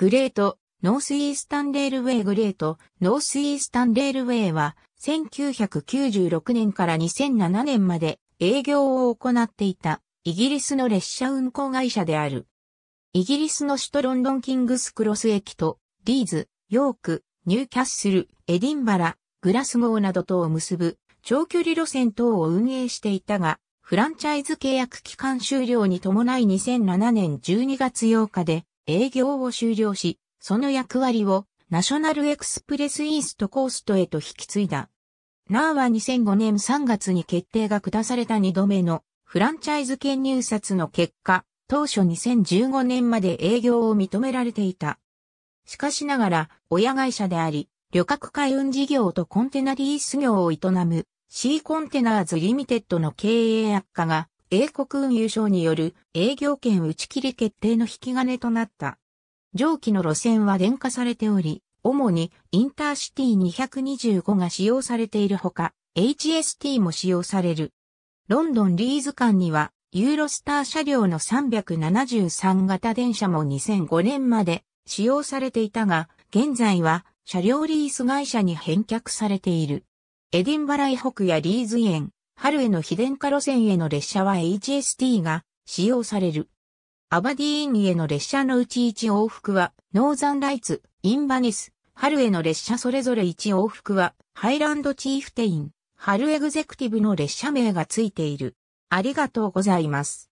グレート、ノースイースタンレールウェイグレート、ノースイースタンレールウェイは、1996年から2007年まで営業を行っていたイギリスの列車運行会社である。イギリスの首都ロンドンキングスクロス駅とリーズ、ヨーク、ニューキャッスル、エディンバラ、グラスゴーなどとを結ぶ長距離路線等を運営していたが、フランチャイズ契約期間終了に伴い2007年12月8日で営業を終了し、その役割をナショナルエクスプレスイーストコーストへと引き継いだ。ナーは2005年3月に決定が下された2度目のフランチャイズ権入札の結果、当初2015年まで営業を認められていた。しかしながら、親会社であり、旅客海運事業とコンテナリース業を営む C コンテナーズリミテッドの経営悪化が英国運輸省による営業権打ち切り決定の引き金となった。上記の路線は電化されており、主にインターシティ225が使用されているほか、HST も使用される。ロンドンリーズ間には、ユーロスター車両の373型電車も2005年まで使用されていたが、現在は車両リース会社に返却されている。エディンバラ以北やリーズ以遠、ハルへの非電化路線への列車は HST が使用される。アバディーンへの列車のうち1往復は、ノーザンライツ、インバネス、春への列車それぞれ1往復は、ハイランドチーフテイン、春エグゼクティブの列車名がついている。ありがとうございます。